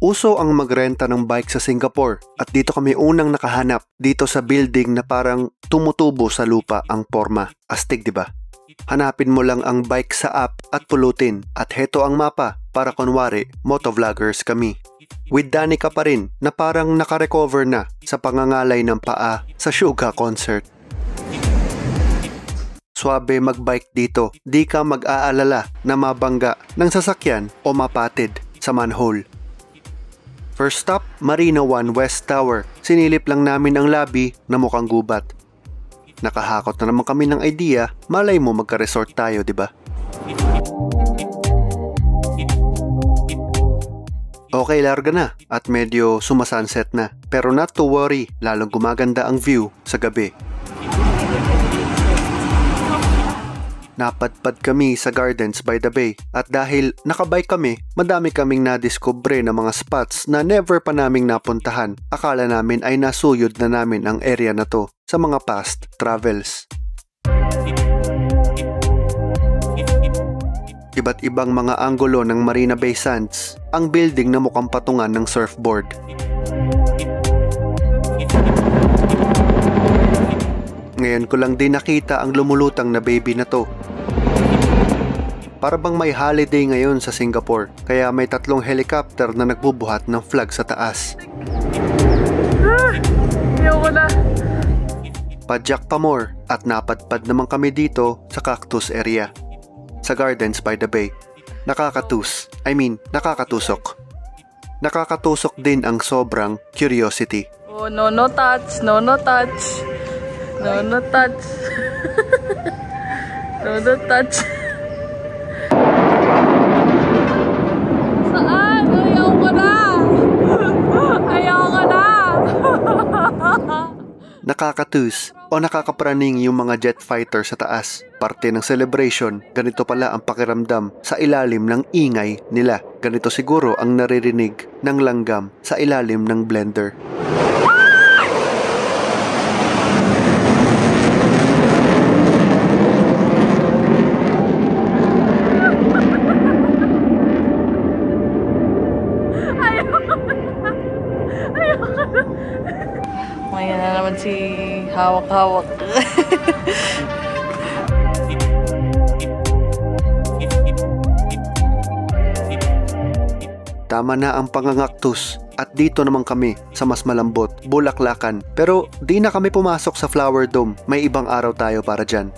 Uso ang magrenta ng bike sa Singapore at dito kami unang nakahanap dito sa building na parang tumutubo sa lupa ang forma. Astig 'di ba? Hanapin mo lang ang bike sa app at pulutin at heto ang mapa para kunwari motovloggers kami. With Danica pa rin na parang nakarecover na sa pangangalay ng paa sa Suga concert. Swabe magbike dito, di ka mag-aalala na mabangga ng sasakyan o mapatid sa manhole. First stop, Marina 1 West Tower. Sinilip lang namin ang lobby na mukhang gubat. Nakahakot na naman kami ng idea, malay mo magka-resort tayo, di ba? Okay, larga na at medyo sumasunset na. Pero not to worry, lalong gumaganda ang view sa gabi. Napadpad kami sa Gardens by the Bay at dahil nakabike kami, madami kaming nadiskubre ng mga spots na never pa naming napuntahan. Akala namin ay nasuyod na namin ang area na to sa mga past travels. Iba't ibang mga anggulo ng Marina Bay Sands, ang building na mukhang patungan ng surfboard. Ngayon ko lang din nakita ang lumulutang na baby na to. Para bang may holiday ngayon sa Singapore, kaya may tatlong helicopter na nagbubuhat ng flag sa taas. Ayoko na. Padyak pa more at napadpad naman kami dito sa cactus area. Sa Gardens by the Bay. Nakakatus, I mean, nakakatusok. Nakakatusok din ang sobrang curiosity. Oh, no, no touch. No, no touch. No, no touch. no, no touch. Saan? Ayoko na. Ayoko na. Nakakatus o nakakapraning yung mga jet fighter sa taas. Parte ng celebration, ganito pala ang pakiramdam sa ilalim ng ingay nila. Ganito siguro ang naririnig ng langgam sa ilalim ng blender. Na naman si hawak-hawak. Tama na ang pangangaktus at dito naman kami sa mas malambot, bulaklakan. Pero di na kami pumasok sa flower dome, may ibang araw tayo para dyan.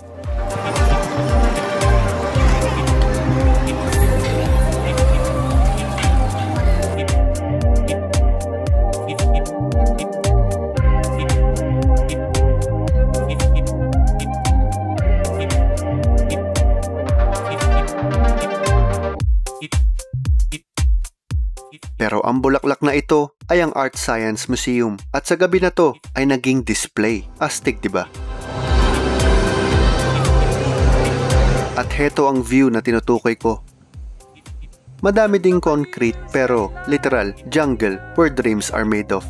Bulaklak na ito ay ang Art Science Museum at sa gabi na to ay naging display. Astig, di ba? At heto ang view na tinutukoy ko. Madami ding concrete pero literal jungle where dreams are made of.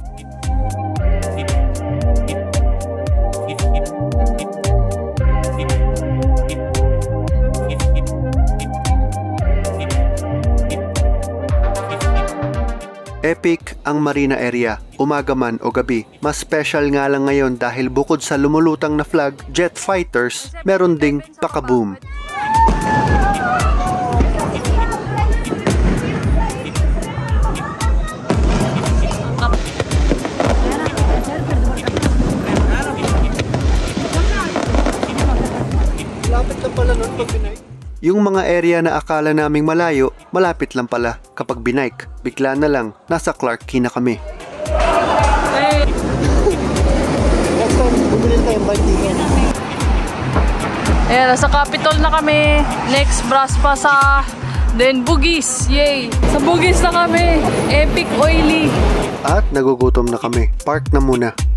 Epic ang marina area, umaga man o gabi. Mas special nga lang ngayon dahil bukod sa lumulutang na flag, jet fighters, meron ding pakaboom. Yung mga area na akala naming malayo, malapit lang pala. Kapag binike, bigla na lang, nasa Clark Quay na kami. Hey. Next time, bumili tayong bike Ayan, nasa Capitol na kami. Next brass pa sa Then Bugis. Yay! Sa Bugis na kami. Epic Oily. At nagugutom na kami. Park na muna.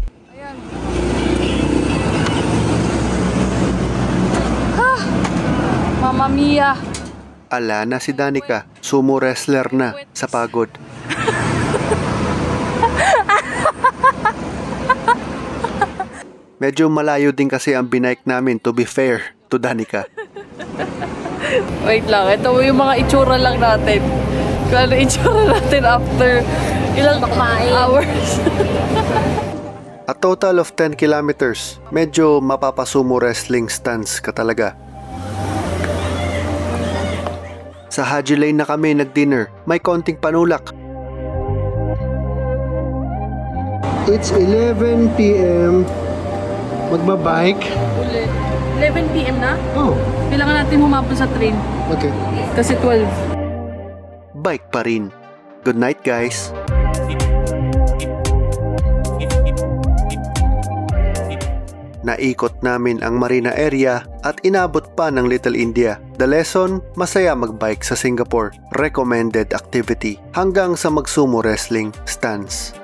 Mamma mia. Ala na si Danica, sumo wrestler na sa pagod. Medyo malayo din kasi ang binike namin to be fair to Danica. Wait lang, ito yung mga itsura lang natin. kung ano itsura natin after ilang hours. A total of 10 kilometers. Medyo mapapasumo wrestling stance ka talaga. Sa Haji Lane na kami nag-dinner. May konting panulak. It's 11 p.m. Magbabike. Ulit. 11 p.m. na? Oh, Kailangan natin humapon sa train. okay. Kasi 12. Bike pa rin. Good night, guys. Naikot namin ang Marina area at inabot pa ng Little India. The lesson, masaya magbike sa Singapore. Recommended activity hanggang sa magsumo wrestling stance.